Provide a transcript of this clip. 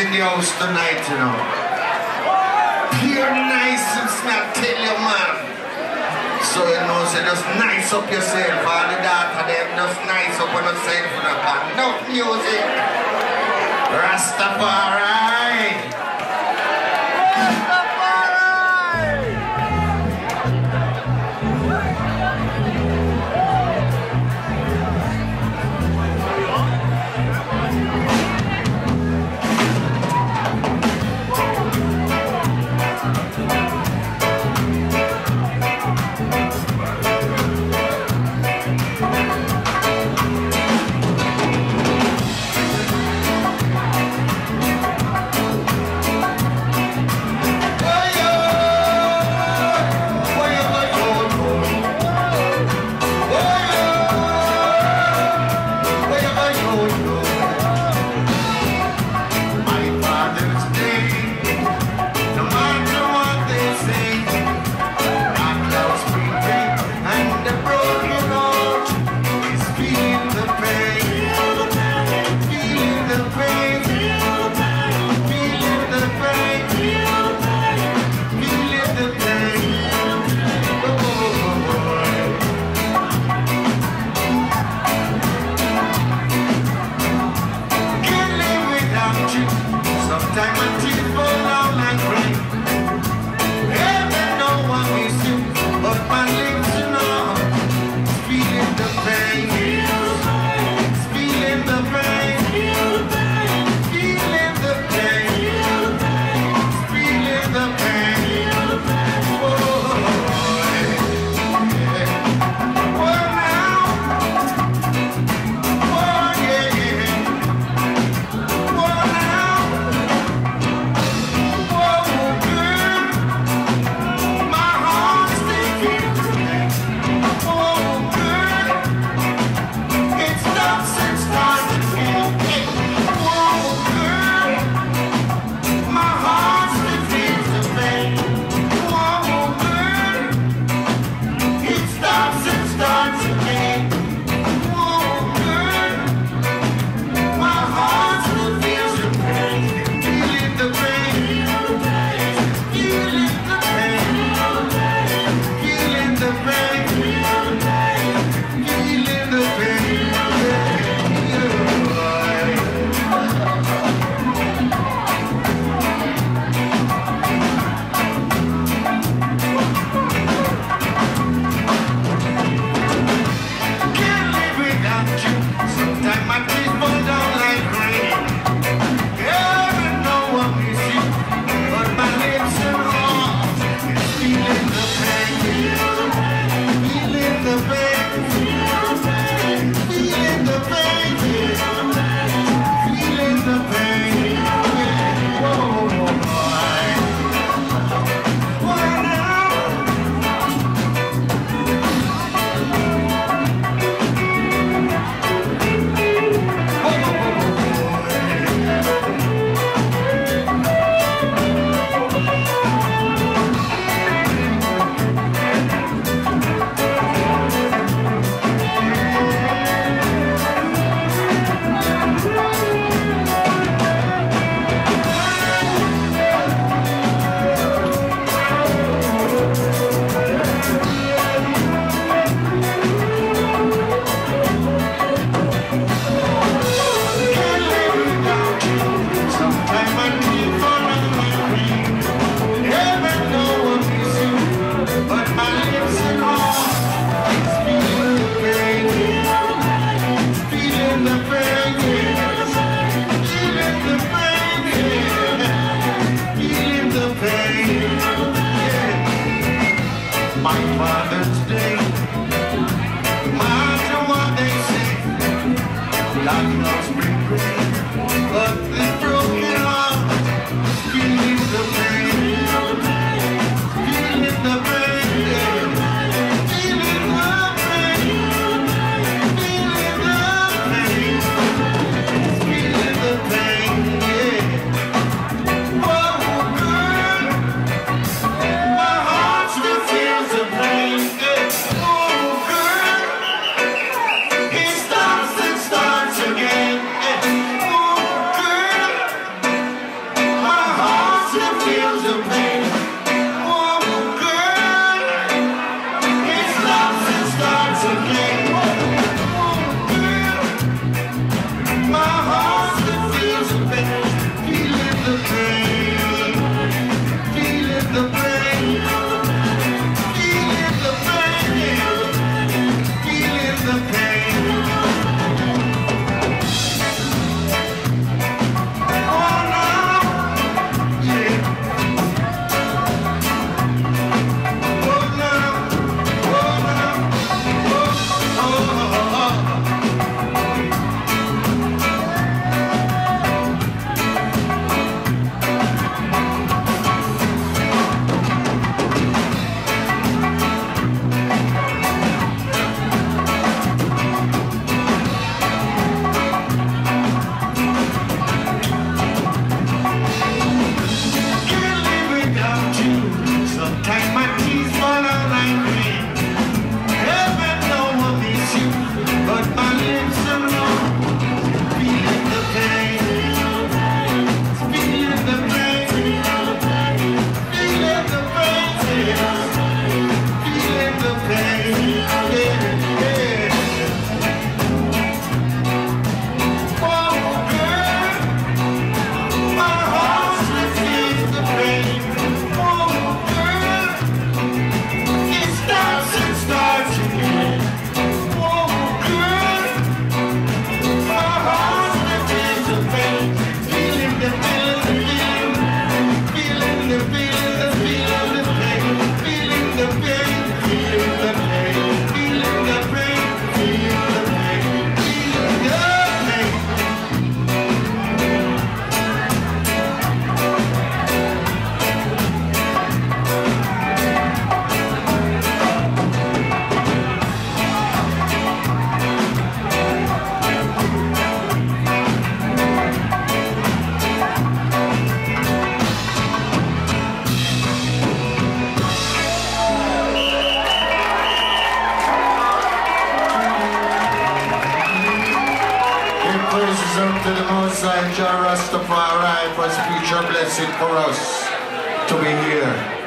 in the house tonight, you know. Pure nice and I tell you, man. So you know, say just nice up yourself. All the daughter them just nice up on yourself. Enough music. Rastafari. High Jah Rastafari for spiritual blessing for us to be here.